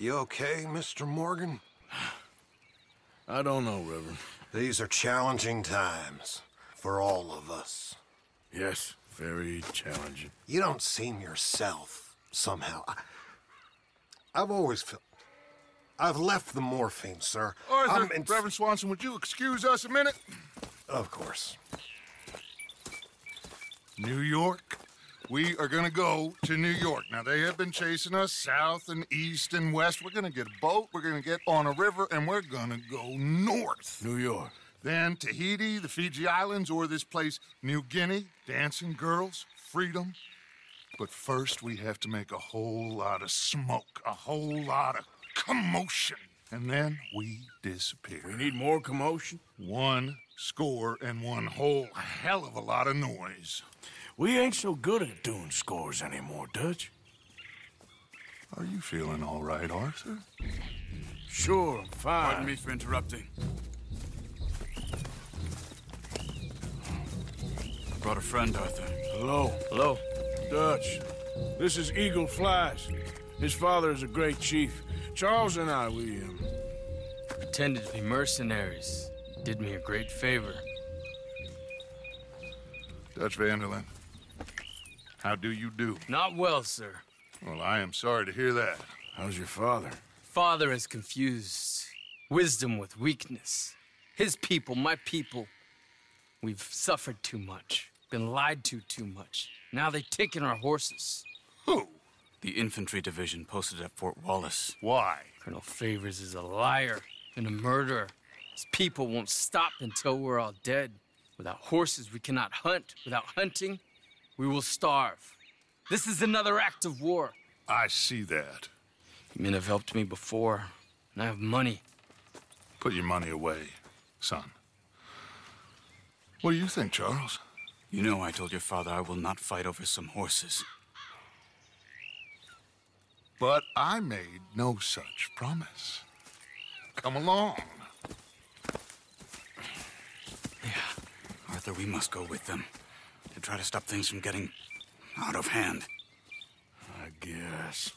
You okay, Mr. Morgan? I don't know, Reverend. These are challenging times for all of us. Yes, very challenging. You don't seem yourself, somehow. I, I've always felt... I've left the morphine, sir. Arthur, I'm in- Reverend Swanson, would you excuse us a minute? Of course. New York. We are gonna go to New York. Now, they have been chasing us south and east and west. We're gonna get a boat, we're gonna get on a river, and we're gonna go north. New York. Then Tahiti, the Fiji Islands, or this place, New Guinea, dancing girls, freedom. But first, we have to make a whole lot of smoke, a whole lot of commotion. And then we disappear. We need more commotion. One score and one whole hell of a lot of noise. We ain't so good at doing scores anymore, Dutch. Are you feeling all right, Arthur? Sure, I'm fine. Pardon me for interrupting. I brought a friend, Arthur. Hello. Hello. Dutch. This is Eagle Flies. His father is a great chief. Charles and I, we, um, Pretended to be mercenaries. Did me a great favor. Dutch van der Linde. How do you do? Not well, sir. Well, I am sorry to hear that. how's your father? Father has confused wisdom with weakness. His people, my people, we've suffered too much, been lied to too much. Now they've taken our horses. Who? The infantry division posted at Fort Wallace. Why? Colonel Favors is a liar and a murderer. His people won't stop until we're all dead. Without horses, we cannot hunt. Without hunting, we will starve. This is another act of war. I see that. Men have helped me before, and I have money. Put your money away, son. What do you think, Charles? You know I told your father I will not fight over some horses. But I made no such promise. Come along. Yeah. Arthur, we must go with them try to stop things from getting out of hand. I guess.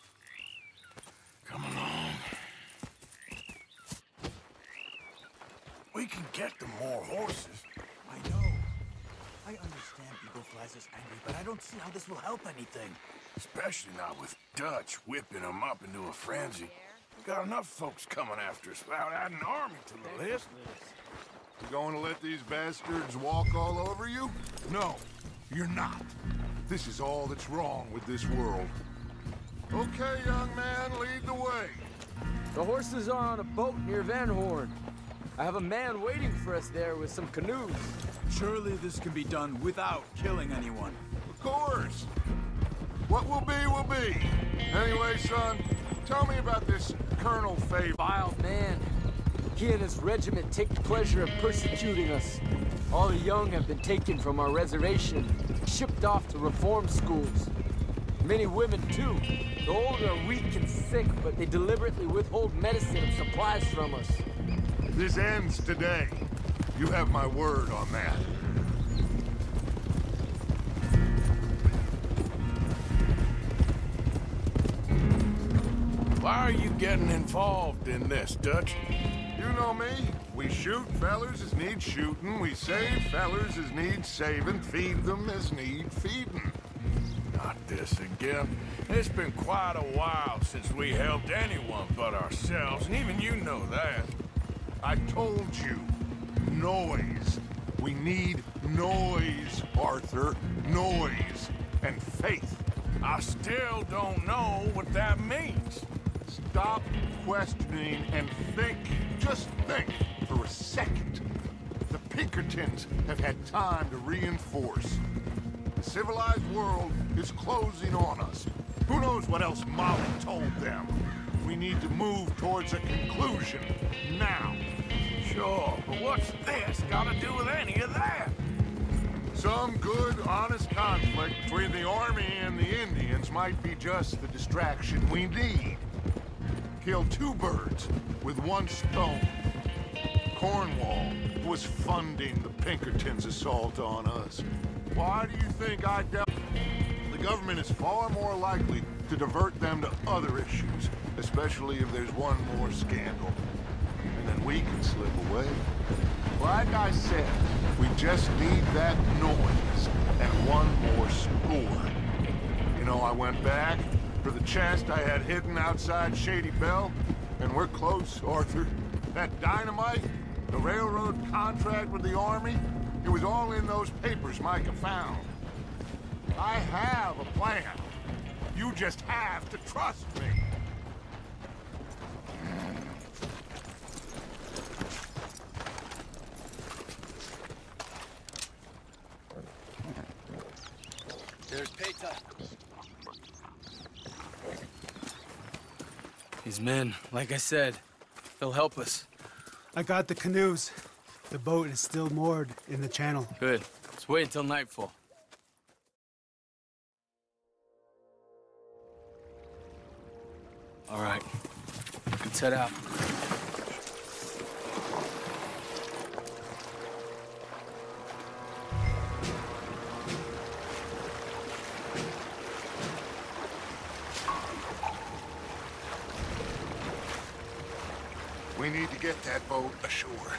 Come along. We can get them more horses. I know. I understand Eagle Flies is angry, but I don't see how this will help anything. Especially not with Dutch whipping them up into a frenzy. We got enough folks coming after us without adding an army to the list. You going to let these bastards walk all over you? No, you're not. This is all that's wrong with this world. Okay, young man, lead the way. The horses are on a boat near Van Horn. I have a man waiting for us there with some canoes. Surely this can be done without killing anyone. Of course. What will be, will be. Anyway, son, tell me about this Colonel Favor. Vile man. He and his regiment take pleasure in persecuting us. All the young have been taken from our reservation, shipped off to reform schools. Many women, too. The old are weak and sick, but they deliberately withhold medicine and supplies from us. This ends today. You have my word on that. Why are you getting involved in this, Dutch? You know me. We shoot fellers as need shooting. We save fellers as need saving. Feed them as need feeding. Not this again. It's been quite a while since we helped anyone but ourselves, and even you know that. I told you. Noise. We need noise, Arthur. Noise. And faith. I still don't know what that means. Stop questioning and think. Just think for a second. The Pinkertons have had time to reinforce. The civilized world is closing on us. Who knows what else Molly told them? We need to move towards a conclusion now. Sure, but what's this got to do with any of that? Some good, honest conflict between the army and the Indians might be just the distraction we need. Kill two birds with one stone. Cornwall was funding the Pinkertons' assault on us. Why do you think I doubt? The government is far more likely to divert them to other issues, especially if there's one more scandal. And then we can slip away. Like I said, we just need that noise and one more score. You know, I went back for the chest I had hidden outside Shady Belle. and we're close, Arthur. That dynamite, the railroad contract with the Army, it was all in those papers Micah found. I have a plan. You just have to trust me. There's Paytah. These men, like I said, they'll help us. I got the canoes. The boat is still moored in the channel. Good. Let's wait until nightfall. All right. Let's head out. Get that boat ashore.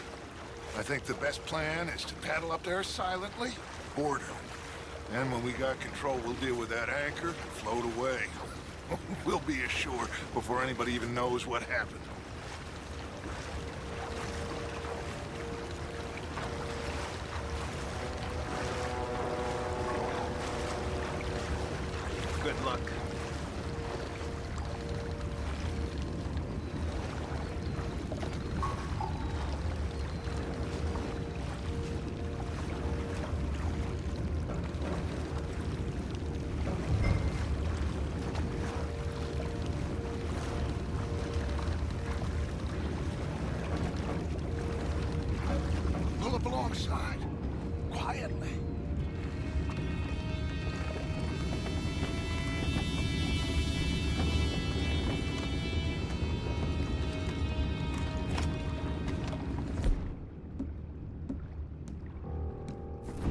I think the best plan is to paddle up there silently, board her. And when we got control, we'll deal with that anchor float away. we'll be ashore before anybody even knows what happened.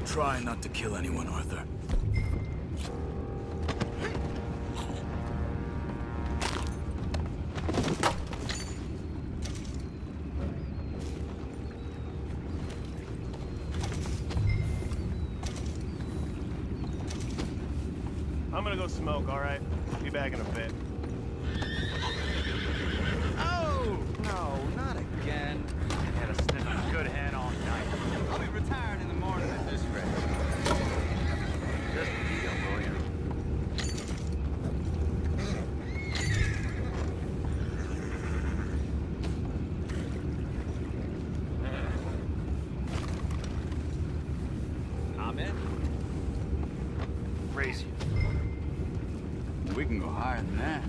Try not to kill anyone, Arthur. I'm gonna go smoke, all right? Be back in a bit. Oh! No, not again. I had a sniff of good hand all night. I'll be retiring in the morning at this rate. Just a deal, will you? I'm in. Raise you. We can go higher than that.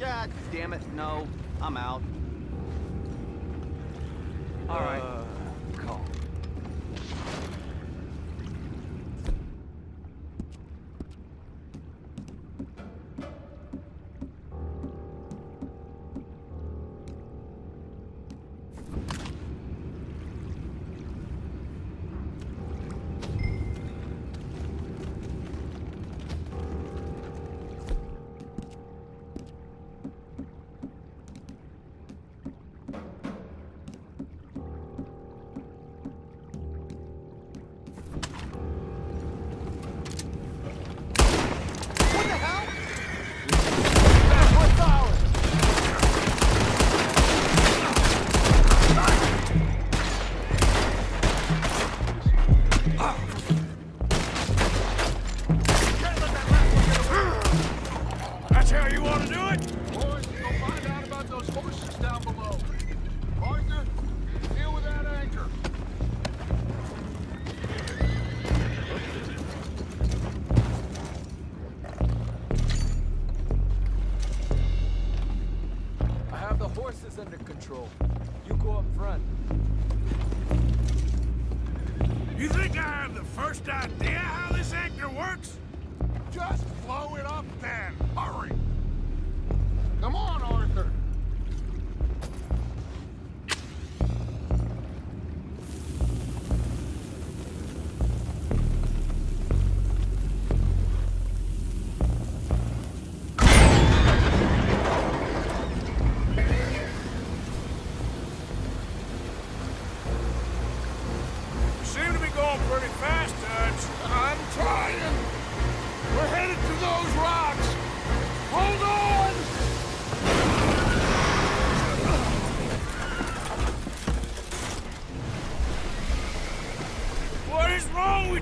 God damn it, no. I'm out. All right. Uh, have the first idea how this anchor works? Just blow it up then. Hurry. Come on, Arthur.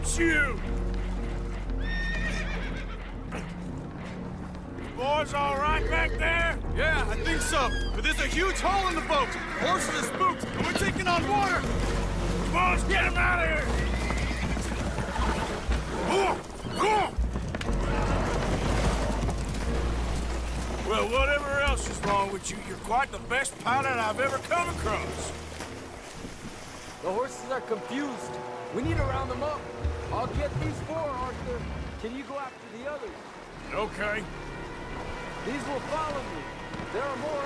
It's you! Boys all right back there? Yeah, I think so. But there's a huge hole in the boat. Horses are spooked, and we're taking on water. Come on, get him out of here! Oh, oh. Well, whatever else is wrong with you, you're quite the best pilot I've ever come across. The horses are confused. We need to round them up. I'll get these four, Arthur. Can you go after the others? Okay. These will follow me. There are more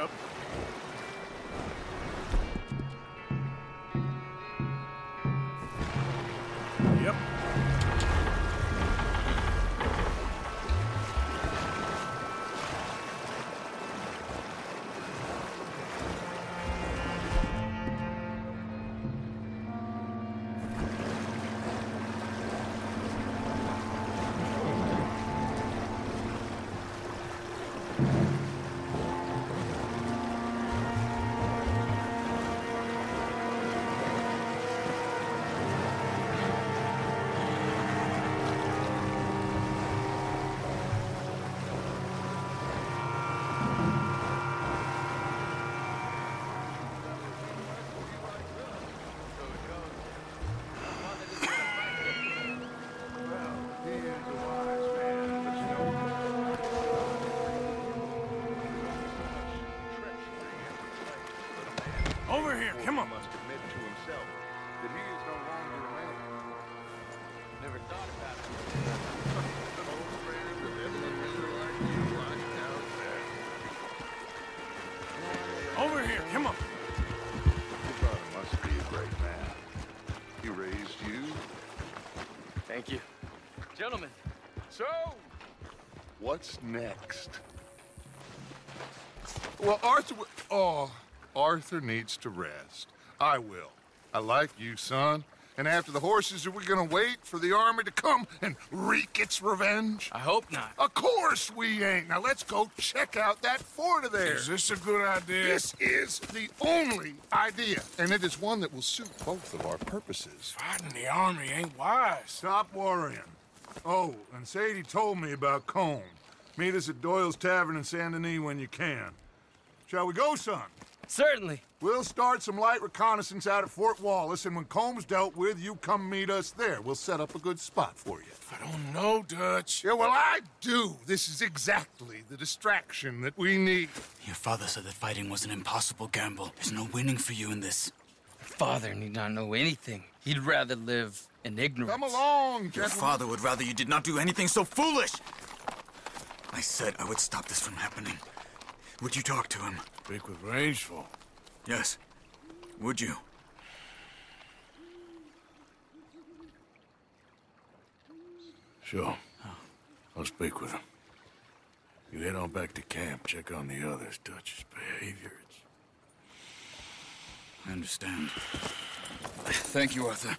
Yep. Admit to himself that he is no longer a man. Never thought about it. Over here, come on. Your father must be a great man. He raised you. Thank you. Gentlemen, So, what's next? Well, Arthur. Oh, Arthur needs to rest. I will. I like you, son. And after the horses, are we gonna wait for the army to come and wreak its revenge? I hope not. Of course we ain't. Now let's go check out that fort of theirs. Is this a good idea? This is the only idea, and it is one that will suit both of our purposes. Fighting the army ain't wise. Stop worrying. Oh, and Sadie told me about Colm. Meet us at Doyle's Tavern in Saint Denis when you can. Shall we go, son? Certainly. We'll start some light reconnaissance out at Fort Wallace, and when Colm's dealt with, you come meet us there. We'll set up a good spot for you. I don't know, Dutch. Yeah, well, I do. This is exactly the distraction that we need. Your father said that fighting was an impossible gamble. There's no winning for you in this. Father need not know anything. He'd rather live in ignorance. Come along, Your father would rather you did not do anything so foolish. I said I would stop this from happening. Would you talk to him? Speak with Rains Fall. Yes. Would you? Sure. Oh. I'll speak with him. You head on back to camp, check on the others. Dutch's behavior, it's... I understand. Thank you, Arthur.